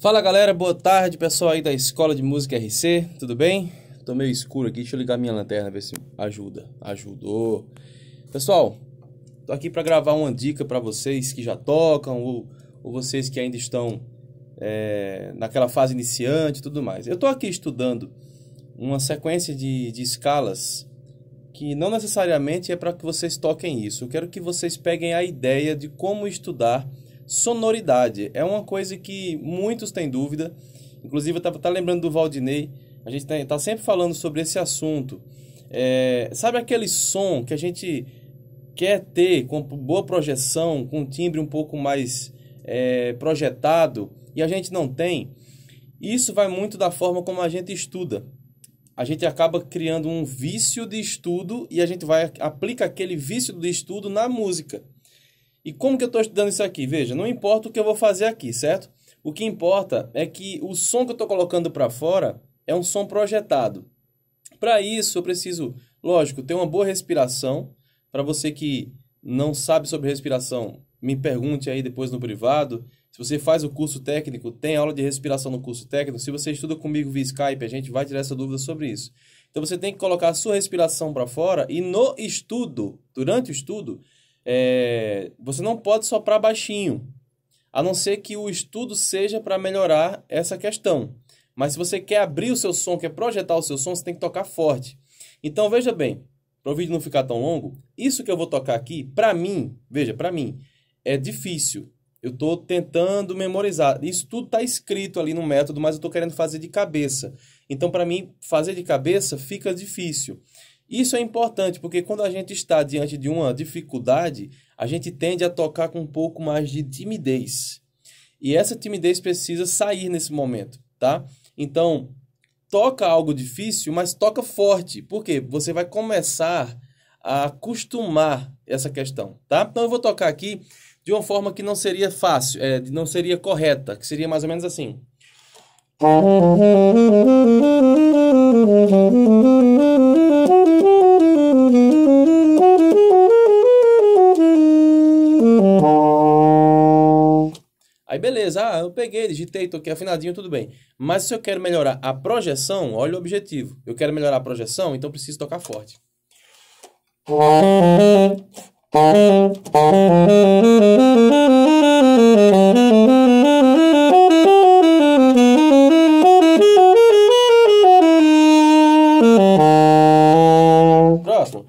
Fala galera, boa tarde, pessoal aí da Escola de Música RC, tudo bem? Tô meio escuro aqui, deixa eu ligar minha lanterna, ver se ajuda. Ajudou. Pessoal, tô aqui para gravar uma dica para vocês que já tocam ou, ou vocês que ainda estão é, naquela fase iniciante e tudo mais. Eu tô aqui estudando uma sequência de, de escalas que não necessariamente é para que vocês toquem isso. Eu quero que vocês peguem a ideia de como estudar sonoridade. É uma coisa que muitos têm dúvida. Inclusive, eu estava lembrando do Valdinei. A gente está tá sempre falando sobre esse assunto. É, sabe aquele som que a gente quer ter com boa projeção, com um timbre um pouco mais é, projetado e a gente não tem? Isso vai muito da forma como a gente estuda. A gente acaba criando um vício de estudo e a gente vai aplica aquele vício de estudo na música. E como que eu estou estudando isso aqui? Veja, não importa o que eu vou fazer aqui, certo? O que importa é que o som que eu estou colocando para fora é um som projetado. Para isso, eu preciso, lógico, ter uma boa respiração. Para você que não sabe sobre respiração, me pergunte aí depois no privado. Se você faz o curso técnico, tem aula de respiração no curso técnico. Se você estuda comigo via Skype, a gente vai tirar essa dúvida sobre isso. Então você tem que colocar a sua respiração para fora e no estudo, durante o estudo, é, você não pode soprar baixinho, a não ser que o estudo seja para melhorar essa questão. Mas se você quer abrir o seu som, quer projetar o seu som, você tem que tocar forte. Então veja bem, para o vídeo não ficar tão longo, isso que eu vou tocar aqui, para mim, veja, para mim, é difícil. Eu estou tentando memorizar. Isso tudo está escrito ali no método, mas eu estou querendo fazer de cabeça. Então, para mim, fazer de cabeça fica difícil. Isso é importante porque quando a gente está diante de uma dificuldade, a gente tende a tocar com um pouco mais de timidez. E essa timidez precisa sair nesse momento, tá? Então, toca algo difícil, mas toca forte. Por quê? Você vai começar a acostumar essa questão, tá? Então eu vou tocar aqui de uma forma que não seria fácil, é, não seria correta, que seria mais ou menos assim. Aí beleza, ah, eu peguei, digitei, toquei afinadinho, tudo bem. Mas se eu quero melhorar a projeção, olha o objetivo. Eu quero melhorar a projeção, então preciso tocar forte. Próximo.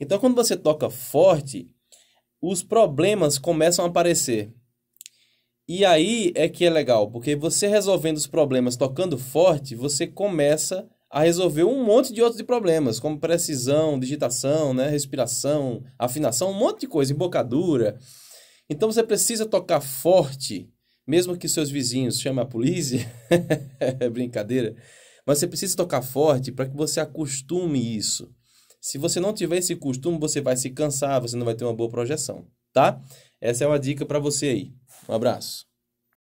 Então, quando você toca forte, os problemas começam a aparecer. E aí é que é legal, porque você resolvendo os problemas tocando forte, você começa a resolver um monte de outros problemas, como precisão, digitação, né, respiração, afinação, um monte de coisa, embocadura. Então você precisa tocar forte, mesmo que seus vizinhos chamem a polícia, é brincadeira, mas você precisa tocar forte para que você acostume isso. Se você não tiver esse costume, você vai se cansar, você não vai ter uma boa projeção, tá? Essa é uma dica para você aí. Um abraço.